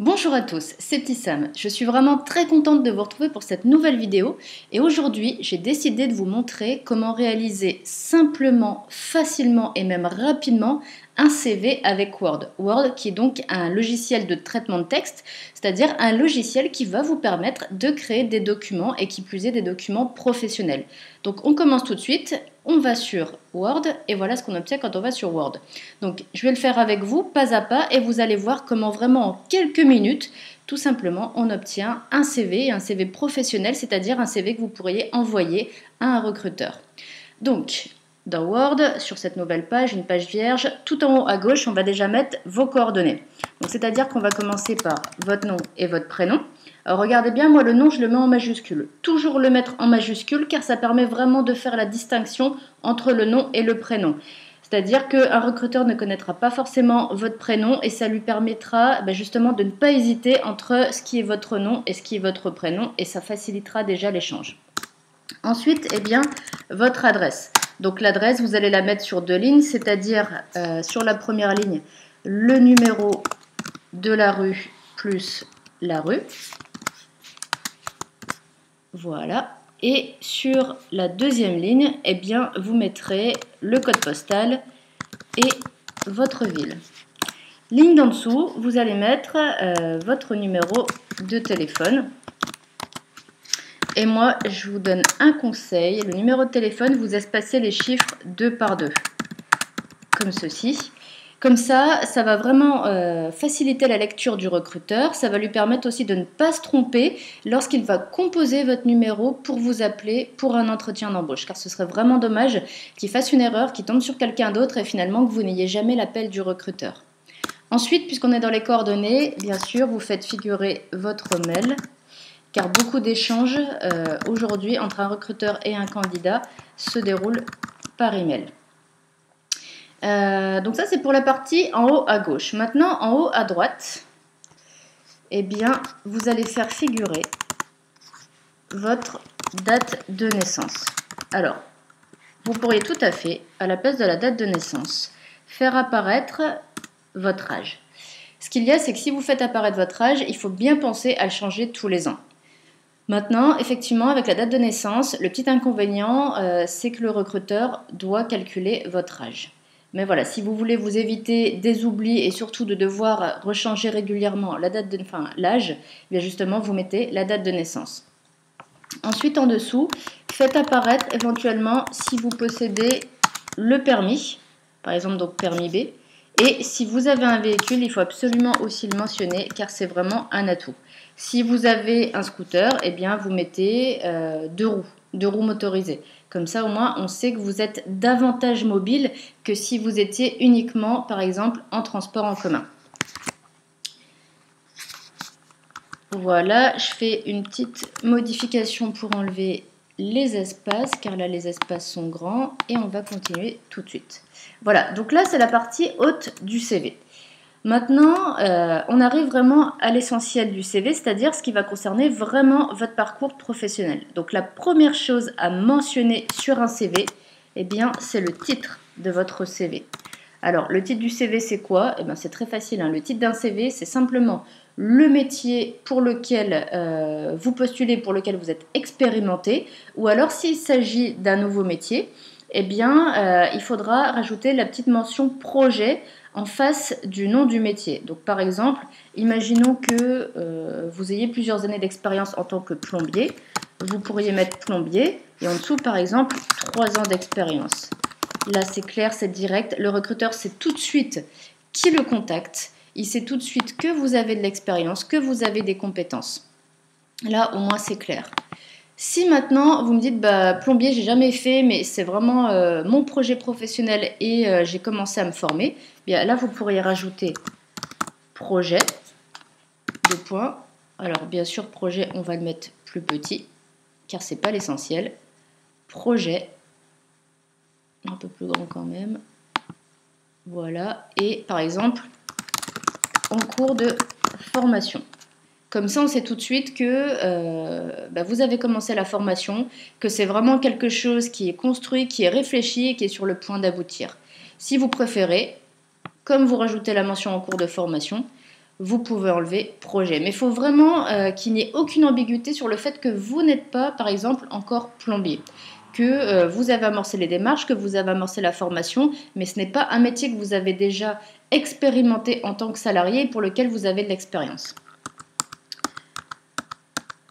Bonjour à tous, c'est Tissam. Je suis vraiment très contente de vous retrouver pour cette nouvelle vidéo et aujourd'hui j'ai décidé de vous montrer comment réaliser simplement, facilement et même rapidement CV avec Word. Word qui est donc un logiciel de traitement de texte, c'est-à-dire un logiciel qui va vous permettre de créer des documents et qui plus est des documents professionnels. Donc on commence tout de suite, on va sur Word et voilà ce qu'on obtient quand on va sur Word. Donc je vais le faire avec vous pas à pas et vous allez voir comment vraiment en quelques minutes, tout simplement, on obtient un CV, un CV professionnel, c'est-à-dire un CV que vous pourriez envoyer à un recruteur. Donc dans Word, sur cette nouvelle page, une page vierge, tout en haut à gauche, on va déjà mettre vos coordonnées. c'est-à-dire qu'on va commencer par votre nom et votre prénom. Alors, regardez bien, moi le nom, je le mets en majuscule. Toujours le mettre en majuscule car ça permet vraiment de faire la distinction entre le nom et le prénom. C'est-à-dire qu'un recruteur ne connaîtra pas forcément votre prénom et ça lui permettra ben, justement de ne pas hésiter entre ce qui est votre nom et ce qui est votre prénom et ça facilitera déjà l'échange. Ensuite, eh bien, votre adresse. Donc l'adresse, vous allez la mettre sur deux lignes, c'est-à-dire euh, sur la première ligne, le numéro de la rue plus la rue. Voilà. Et sur la deuxième ligne, eh bien, vous mettrez le code postal et votre ville. Ligne d'en dessous, vous allez mettre euh, votre numéro de téléphone. Et moi, je vous donne un conseil. Le numéro de téléphone, vous espacez les chiffres deux par deux. Comme ceci. Comme ça, ça va vraiment euh, faciliter la lecture du recruteur. Ça va lui permettre aussi de ne pas se tromper lorsqu'il va composer votre numéro pour vous appeler pour un entretien d'embauche. Car ce serait vraiment dommage qu'il fasse une erreur, qu'il tombe sur quelqu'un d'autre et finalement que vous n'ayez jamais l'appel du recruteur. Ensuite, puisqu'on est dans les coordonnées, bien sûr, vous faites figurer votre mail car beaucoup d'échanges euh, aujourd'hui entre un recruteur et un candidat se déroulent par email. Euh, donc ça c'est pour la partie en haut à gauche. Maintenant en haut à droite, eh bien vous allez faire figurer votre date de naissance. Alors, vous pourriez tout à fait, à la place de la date de naissance, faire apparaître votre âge. Ce qu'il y a, c'est que si vous faites apparaître votre âge, il faut bien penser à le changer tous les ans. Maintenant, effectivement, avec la date de naissance, le petit inconvénient, euh, c'est que le recruteur doit calculer votre âge. Mais voilà, si vous voulez vous éviter des oublis et surtout de devoir rechanger régulièrement la date de, l'âge, eh bien justement, vous mettez la date de naissance. Ensuite, en dessous, faites apparaître éventuellement si vous possédez le permis, par exemple donc permis B. Et si vous avez un véhicule, il faut absolument aussi le mentionner car c'est vraiment un atout. Si vous avez un scooter, eh bien vous mettez euh, deux roues, deux roues motorisées. Comme ça, au moins, on sait que vous êtes davantage mobile que si vous étiez uniquement, par exemple, en transport en commun. Voilà, je fais une petite modification pour enlever les espaces, car là, les espaces sont grands, et on va continuer tout de suite. Voilà, donc là, c'est la partie haute du CV. Maintenant, euh, on arrive vraiment à l'essentiel du CV, c'est-à-dire ce qui va concerner vraiment votre parcours professionnel. Donc la première chose à mentionner sur un CV, eh bien, c'est le titre de votre CV. Alors, le titre du CV, c'est quoi? Eh c'est très facile. Hein. Le titre d'un CV, c'est simplement le métier pour lequel euh, vous postulez, pour lequel vous êtes expérimenté, ou alors s'il s'agit d'un nouveau métier, eh bien, euh, il faudra rajouter la petite mention projet en face du nom du métier. Donc par exemple, imaginons que euh, vous ayez plusieurs années d'expérience en tant que plombier. Vous pourriez mettre plombier et en dessous par exemple 3 ans d'expérience. Là c'est clair, c'est direct. Le recruteur sait tout de suite qui le contacte. Il sait tout de suite que vous avez de l'expérience, que vous avez des compétences. Là au moins c'est clair. Si maintenant vous me dites bah, plombier, j'ai jamais fait, mais c'est vraiment euh, mon projet professionnel et euh, j'ai commencé à me former, bien là vous pourriez rajouter projet, deux points. Alors bien sûr projet, on va le mettre plus petit car c'est pas l'essentiel. Projet, un peu plus grand quand même. Voilà. Et par exemple, en cours de formation. Comme ça, on sait tout de suite que euh, bah, vous avez commencé la formation, que c'est vraiment quelque chose qui est construit, qui est réfléchi et qui est sur le point d'aboutir. Si vous préférez, comme vous rajoutez la mention en cours de formation, vous pouvez enlever projet. Mais il faut vraiment euh, qu'il n'y ait aucune ambiguïté sur le fait que vous n'êtes pas, par exemple, encore plombier que euh, vous avez amorcé les démarches, que vous avez amorcé la formation, mais ce n'est pas un métier que vous avez déjà expérimenté en tant que salarié et pour lequel vous avez de l'expérience.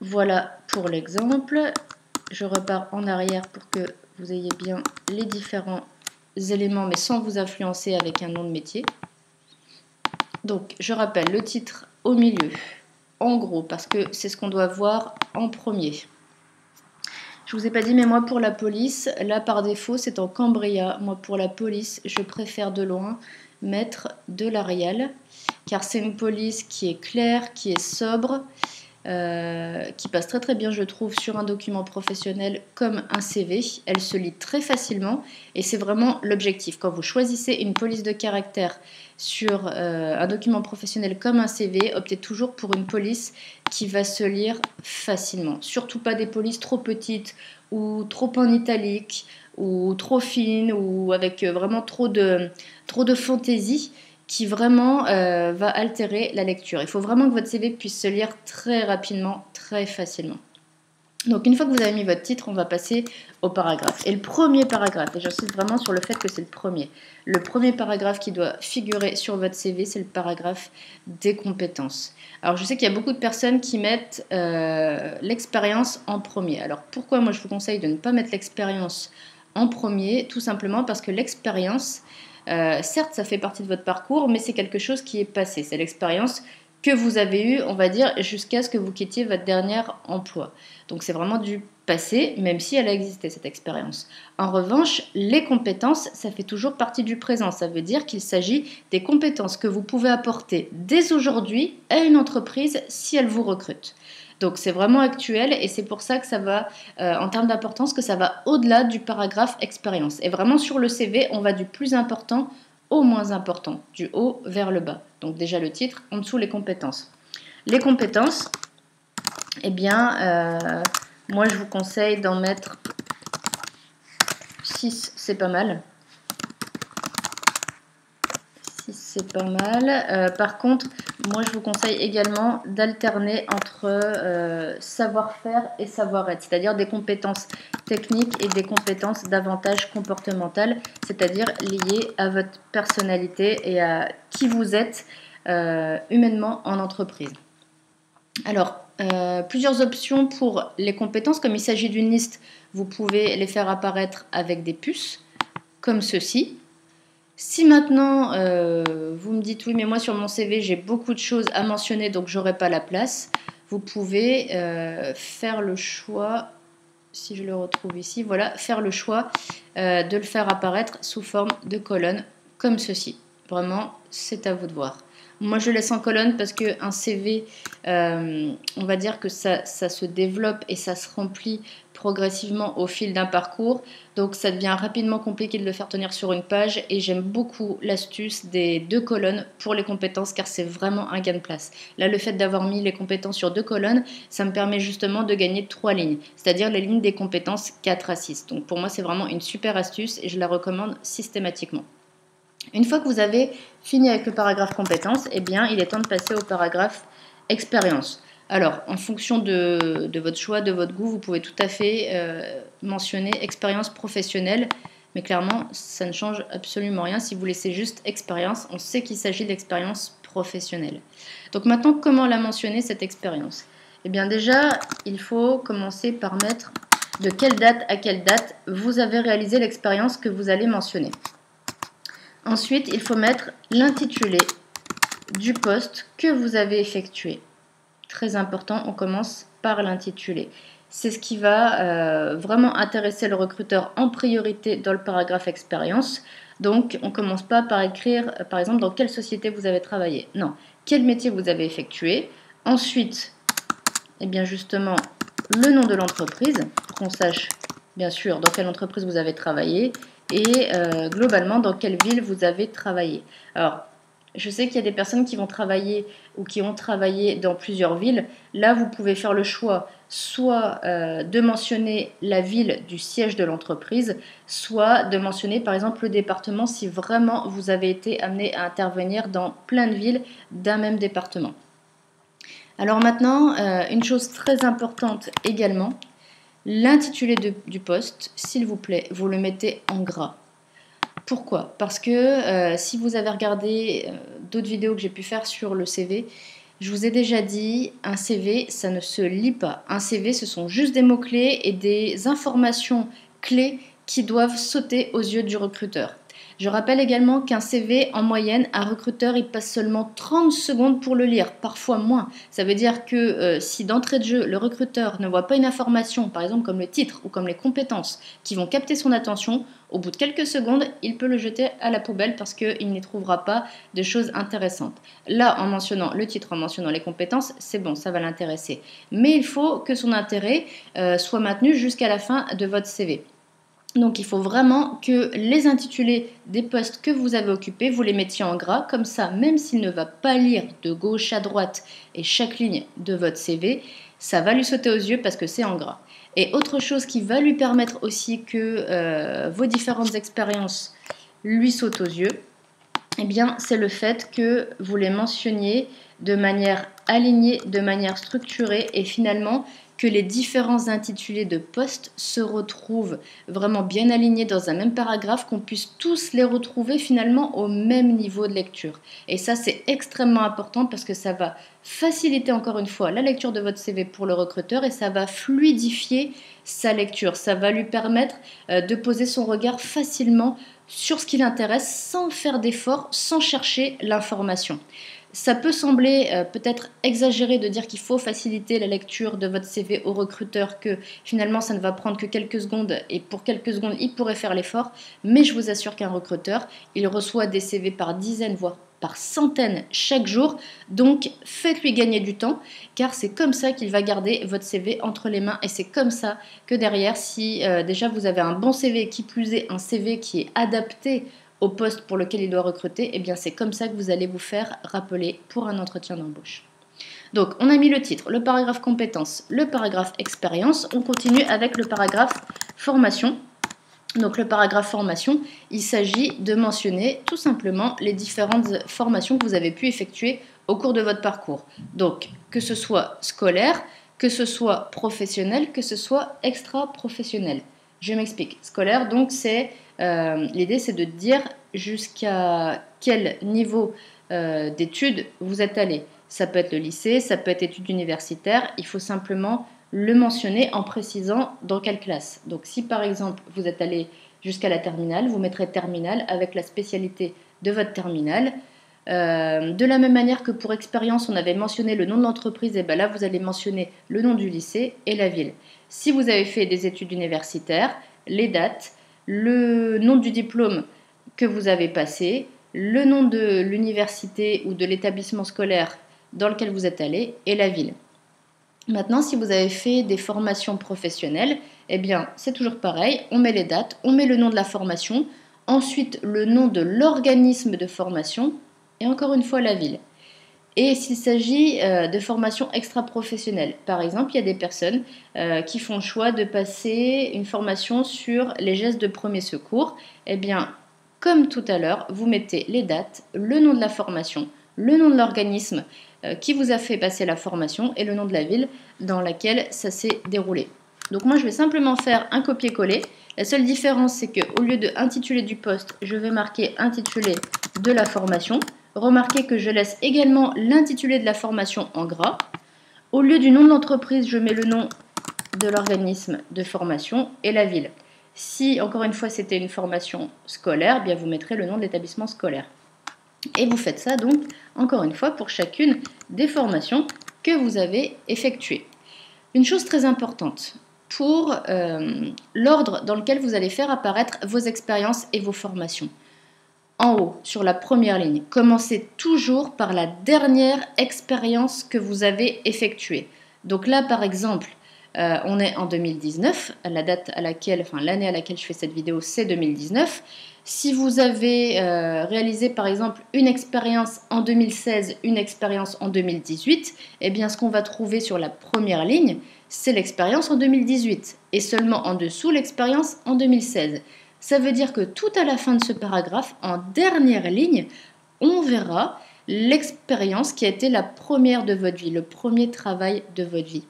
Voilà pour l'exemple. Je repars en arrière pour que vous ayez bien les différents éléments, mais sans vous influencer avec un nom de métier. Donc, je rappelle le titre au milieu, en gros, parce que c'est ce qu'on doit voir en premier. Je vous ai pas dit, mais moi pour la police, là par défaut c'est en Cambria. Moi pour la police, je préfère de loin mettre de l'Arial, car c'est une police qui est claire, qui est sobre, euh, qui passe très très bien, je trouve, sur un document professionnel comme un CV. Elle se lit très facilement et c'est vraiment l'objectif. Quand vous choisissez une police de caractère sur euh, un document professionnel comme un CV, optez toujours pour une police qui va se lire facilement. Surtout pas des polices trop petites ou trop en italique ou trop fines ou avec vraiment trop de, trop de fantaisie qui vraiment euh, va altérer la lecture. Il faut vraiment que votre CV puisse se lire très rapidement, très facilement. Donc une fois que vous avez mis votre titre, on va passer au paragraphe. Et le premier paragraphe, et j'insiste vraiment sur le fait que c'est le premier, le premier paragraphe qui doit figurer sur votre CV, c'est le paragraphe des compétences. Alors je sais qu'il y a beaucoup de personnes qui mettent euh, l'expérience en premier. Alors pourquoi moi je vous conseille de ne pas mettre l'expérience en premier? Tout simplement parce que l'expérience, euh, certes, ça fait partie de votre parcours, mais c'est quelque chose qui est passé. C'est l'expérience que vous avez eue, on va dire, jusqu'à ce que vous quittiez votre dernier emploi. Donc c'est vraiment du passé, même si elle a existé, cette expérience. En revanche, les compétences, ça fait toujours partie du présent. Ça veut dire qu'il s'agit des compétences que vous pouvez apporter dès aujourd'hui à une entreprise si elle vous recrute. Donc c'est vraiment actuel et c'est pour ça que ça va, euh, en termes d'importance, que ça va au-delà du paragraphe expérience. Et vraiment sur le CV, on va du plus important au moins important, du haut vers le bas. Donc déjà le titre, en dessous les compétences. Les compétences, eh bien, euh, moi je vous conseille d'en mettre 6, c'est pas mal c'est pas mal. Euh, par contre, moi je vous conseille également d'alterner entre euh, savoir-faire et savoir-être, c'est-à-dire des compétences techniques et des compétences davantage comportementales, c'est-à-dire liées à votre personnalité et à qui vous êtes euh, humainement en entreprise. Alors, plusieurs options pour les compétences, comme il s'agit d'une liste, vous pouvez les faire apparaître avec des puces, comme ceci. Si maintenant euh, vous me dites oui, mais moi sur mon CV j'ai beaucoup de choses à mentionner donc j'aurai pas la place, vous pouvez euh, faire le choix, si je le retrouve ici, voilà, faire le choix euh, de le faire apparaître sous forme de colonne comme ceci. Vraiment, c'est à vous de voir. Moi, je laisse en colonne parce qu'un CV, on va dire que ça, ça, se développe et ça se remplit progressivement au fil d'un parcours. Donc ça devient rapidement compliqué de le faire tenir sur une page et j'aime beaucoup l'astuce des deux colonnes pour les compétences car c'est vraiment un gain de place. Là le fait d'avoir mis les compétences sur deux colonnes, ça me permet justement de gagner trois lignes, c'est-à-dire les lignes des compétences 4 à 6. Donc pour moi c'est vraiment une super astuce et je la recommande systématiquement. Une fois que vous avez fini avec le paragraphe compétences, eh bien il est temps de passer au paragraphe expérience. Alors, en fonction de, votre choix, de votre goût, vous pouvez tout à fait euh, mentionner expérience professionnelle, mais clairement, ça ne change absolument rien. Si vous laissez juste expérience, on sait qu'il s'agit d'expérience professionnelle. Donc maintenant, comment la mentionner, cette expérience? Eh bien déjà, il faut commencer par mettre de quelle date à quelle date vous avez réalisé l'expérience que vous allez mentionner. Ensuite, il faut mettre l'intitulé du poste que vous avez effectué très important, on commence par l'intitulé. C'est ce qui va euh, vraiment intéresser le recruteur en priorité dans le paragraphe expérience. Donc, on ne commence pas par écrire, euh, par exemple, dans quelle société vous avez travaillé. Non, quel métier vous avez effectué. Ensuite, eh bien justement, le nom de l'entreprise, pour qu'on sache bien sûr dans quelle entreprise vous avez travaillé et euh, globalement dans quelle ville vous avez travaillé? Alors, Je sais qu'il y a des personnes qui vont travailler ou qui ont travaillé dans plusieurs villes. Là, vous pouvez faire le choix soit euh, de mentionner la ville du siège de l'entreprise, soit de mentionner par exemple le département si vraiment vous avez été amené à intervenir dans plein de villes d'un même département. Alors maintenant, euh, une chose très importante également, l'intitulé du poste, s'il vous plaît, vous le mettez en gras. Pourquoi? Parce que euh, si vous avez regardé d'autres vidéos que j'ai pu faire sur le CV, je vous ai déjà dit, un CV, ça ne se lit pas. Un CV, ce sont juste des mots-clés et des informations clés qui doivent sauter aux yeux du recruteur. Je rappelle également qu'un CV, en moyenne, un recruteur, il passe seulement 30 secondes pour le lire, parfois moins. Ça veut dire que euh, si d'entrée de jeu, le recruteur ne voit pas une information, par exemple comme le titre ou comme les compétences, qui vont capter son attention, au bout de quelques secondes, il peut le jeter à la poubelle parce qu'il n'y trouvera pas de choses intéressantes. Là, en mentionnant le titre, en mentionnant les compétences, c'est bon, ça va l'intéresser. Mais il faut que son intérêt euh, soit maintenu jusqu'à la fin de votre CV. Donc il faut vraiment que les intitulés des postes que vous avez occupés, vous les mettiez en gras, comme ça, même s'il ne va pas lire de gauche à droite et chaque ligne de votre CV, ça va lui sauter aux yeux parce que c'est en gras. Et autre chose qui va lui permettre aussi que euh, vos différentes expériences lui sautent aux yeux, eh bien, c'est le fait que vous les mentionniez de manière alignée, de manière structurée et finalement que les différents intitulés de postes se retrouvent vraiment bien alignés dans un même paragraphe, qu'on puisse tous les retrouver finalement au même niveau de lecture. Et ça, c'est extrêmement important parce que ça va faciliter encore une fois la lecture de votre CV pour le recruteur et ça va fluidifier sa lecture. Ça va lui permettre euh, de poser son regard facilement sur ce qui l'intéresse sans faire d'efforts, sans chercher l'information. Ça peut sembler euh, peut-être exagéré de dire qu'il faut faciliter la lecture de votre CV au recruteur, que finalement ça ne va prendre que quelques secondes et pour quelques secondes il pourrait faire l'effort, mais je vous assure qu'un recruteur, il reçoit des CV par dizaines, voire par centaines chaque jour. Donc faites-lui gagner du temps car c'est comme ça qu'il va garder votre CV entre les mains et c'est comme ça que derrière, si euh, déjà vous avez un bon CV, qui plus est un CV qui est adapté au poste pour lequel il doit recruter, eh bien c'est comme ça que vous allez vous faire rappeler pour un entretien d'embauche. Donc on a mis le titre, le paragraphe compétences, le paragraphe expérience. On continue avec le paragraphe formation. Donc le paragraphe formation, il s'agit de mentionner tout simplement les différentes formations que vous avez pu effectuer au cours de votre parcours. Donc que ce soit scolaire, que ce soit professionnel, que ce soit extra-professionnel. Je m'explique. Scolaire, donc c'est euh, l'idée, c'est de dire jusqu'à quel niveau euh, d'études vous êtes allé. Ça peut être le lycée, ça peut être études universitaires. Il faut simplement le mentionner en précisant dans quelle classe. Donc si par exemple vous êtes allé jusqu'à la terminale, vous mettrez terminale avec la spécialité de votre terminale. Euh, de la même manière que pour expérience, on avait mentionné le nom de l'entreprise, et bien là, vous allez mentionner le nom du lycée et la ville. Si vous avez fait des études universitaires, les dates, le nom du diplôme que vous avez passé, le nom de l'université ou de l'établissement scolaire dans lequel vous êtes allé et la ville. Maintenant, si vous avez fait des formations professionnelles, eh bien, c'est toujours pareil, on met les dates, on met le nom de la formation, ensuite le nom de l'organisme de formation et encore une fois la ville. Et s'il s'agit euh, de formations extra-professionnelles, par exemple, il y a des personnes euh, qui font le choix de passer une formation sur les gestes de premier secours. Eh bien, comme tout à l'heure, vous mettez les dates, le nom de la formation, le nom de l'organisme euh, qui vous a fait passer la formation et le nom de la ville dans laquelle ça s'est déroulé. Donc moi, je vais simplement faire un copier-coller. La seule différence, c'est qu'au lieu de intituler du poste, je vais marquer intitulé de la formation. Remarquez que je laisse également l'intitulé de la formation en gras. Au lieu du nom de l'entreprise, je mets le nom de l'organisme de formation et la ville. Si, encore une fois, c'était une formation scolaire, bien vous mettrez le nom de l'établissement scolaire. Et vous faites ça donc, encore une fois, pour chacune des formations que vous avez effectuées. Une chose très importante pour euh, l'ordre dans lequel vous allez faire apparaître vos expériences et vos formations en haut, sur la première ligne. Commencez toujours par la dernière expérience que vous avez effectuée. Donc là, par exemple, on est en 2019, la date à laquelle, enfin l'année à laquelle je fais cette vidéo, c'est 2019. Si vous avez euh, réalisé par exemple une expérience en 2016, une expérience en 2018, eh bien ce qu'on va trouver sur la première ligne, c'est l'expérience en 2018 et seulement en dessous l'expérience en 2016. Ça veut dire que tout à la fin de ce paragraphe, en dernière ligne, on verra l'expérience qui a été la première de votre vie, le premier travail de votre vie.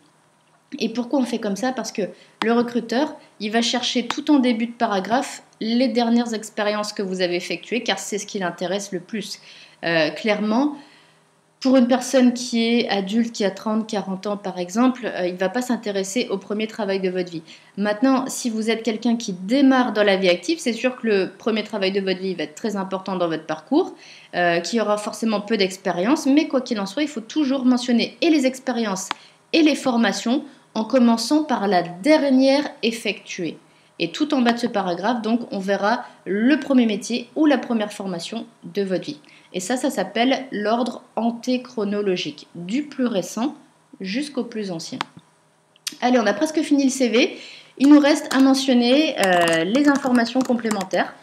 Et pourquoi on fait comme ça? Parce que le recruteur, il va chercher tout en début de paragraphe les dernières expériences que vous avez effectuées, car c'est ce qui l'intéresse le plus. Euh, clairement, pour une personne qui est adulte, qui a 30, 40 ans par exemple, euh, il ne va pas s'intéresser au premier travail de votre vie. Maintenant, si vous êtes quelqu'un qui démarre dans la vie active, c'est sûr que le premier travail de votre vie va être très important dans votre parcours, euh, qui aura forcément peu d'expérience, mais quoi qu'il en soit, il faut toujours mentionner et les expériences et les formations en commençant par la dernière effectuée. Et tout en bas de ce paragraphe, donc, on verra le premier métier ou la première formation de votre vie. Et ça, ça s'appelle l'ordre antéchronologique, du plus récent jusqu'au plus ancien. Allez, on a presque fini le CV. Il nous reste à mentionner euh, les informations complémentaires.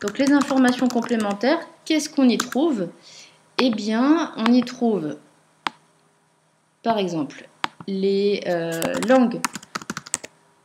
Donc les informations complémentaires, qu'est-ce qu'on y trouve? Eh bien, on y trouve, par exemple, les euh, langues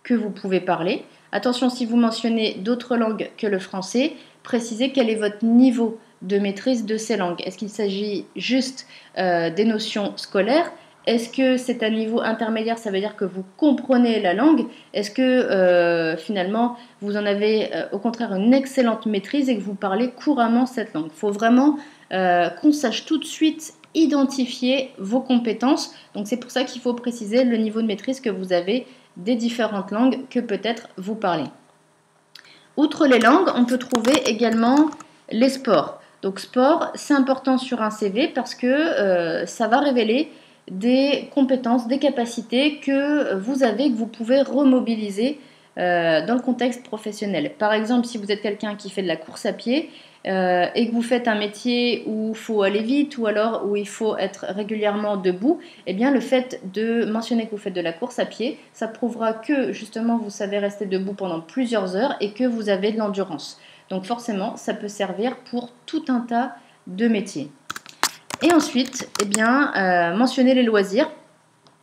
que vous pouvez parler. Attention, si vous mentionnez d'autres langues que le français, précisez quel est votre niveau de maîtrise de ces langues. Est-ce qu'il s'agit juste euh, des notions scolaires? Est-ce que c'est un niveau intermédiaire Ça veut dire que vous comprenez la langue? Est-ce que euh, finalement vous en avez au contraire une excellente maîtrise et que vous parlez couramment cette langue? Il faut vraiment qu'on sache tout de suite identifier vos compétences. Donc c'est pour ça qu'il faut préciser le niveau de maîtrise que vous avez des différentes langues que peut-être vous parlez. Outre les langues, on peut trouver également les sports. Donc sport, c'est important sur un CV parce que euh, ça va révéler des compétences, des capacités que vous avez, que vous pouvez remobiliser euh, dans le contexte professionnel. Par exemple, si vous êtes quelqu'un qui fait de la course à pied, euh, et que vous faites un métier où il faut aller vite ou alors où il faut être régulièrement debout, eh bien le fait de mentionner que vous faites de la course à pied, ça prouvera que justement vous savez rester debout pendant plusieurs heures et que vous avez de l'endurance. Donc forcément, ça peut servir pour tout un tas de métiers. Et ensuite, eh bien, euh, mentionner les loisirs.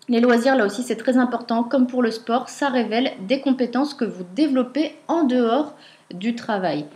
Les loisirs, là aussi, c'est très important. Comme pour le sport, ça révèle des compétences que vous développez en dehors du travail.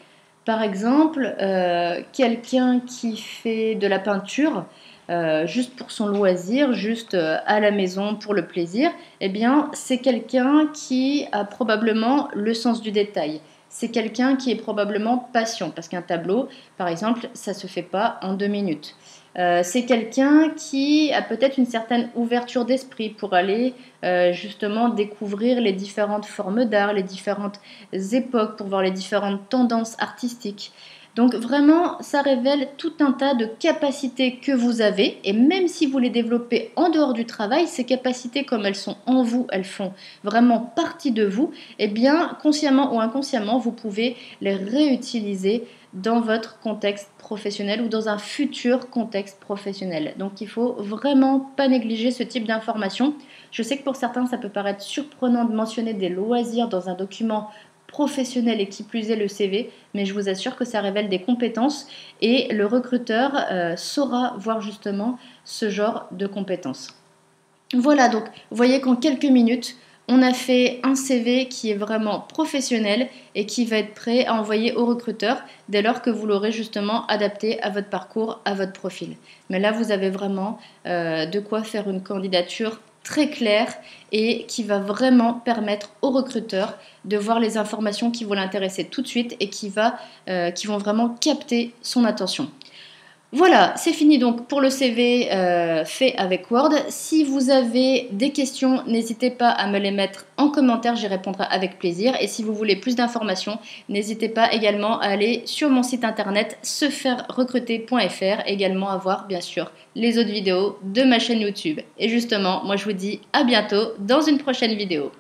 Par exemple, euh, quelqu'un qui fait de la peinture euh, juste pour son loisir, juste à la maison pour le plaisir, eh bien, c'est quelqu'un qui a probablement le sens du détail. C'est quelqu'un qui est probablement patient, parce qu'un tableau, par exemple, ça ne se fait pas en deux minutes. Euh, c'est quelqu'un qui a peut-être une certaine ouverture d'esprit pour aller euh, justement découvrir les différentes formes d'art, les différentes époques, pour voir les différentes tendances artistiques. Donc vraiment, ça révèle tout un tas de capacités que vous avez et même si vous les développez en dehors du travail, ces capacités comme elles sont en vous, elles font vraiment partie de vous, eh bien consciemment ou inconsciemment, vous pouvez les réutiliser dans votre contexte professionnel ou dans un futur contexte professionnel. Donc il faut vraiment pas négliger ce type d'informations. Je sais que pour certains ça peut paraître surprenant de mentionner des loisirs dans un document professionnel et qui plus est le CV, mais je vous assure que ça révèle des compétences et le recruteur euh, saura voir justement ce genre de compétences. Voilà, donc vous voyez qu'en quelques minutes, on a fait un CV qui est vraiment professionnel et qui va être prêt à envoyer au recruteur dès lors que vous l'aurez justement adapté à votre parcours, à votre profil. Mais là, vous avez vraiment euh, de quoi faire une candidature très claire et qui va vraiment permettre au recruteur de voir les informations qui vont l'intéresser tout de suite et qui, euh, qui vont vraiment capter son attention. Voilà, c'est fini donc pour le CV euh, fait avec Word. Si vous avez des questions, n'hésitez pas à me les mettre en commentaire, j'y répondrai avec plaisir. Et si vous voulez plus d'informations, n'hésitez pas également à aller sur mon site internet sefairerecruter.fr, également à voir bien sûr les autres vidéos de ma chaîne YouTube. Et justement, moi je vous dis à bientôt dans une prochaine vidéo.